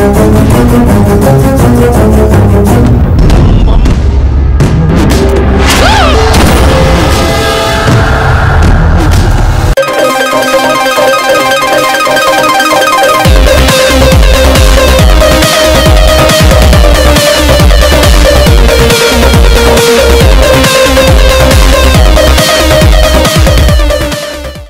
Gracias.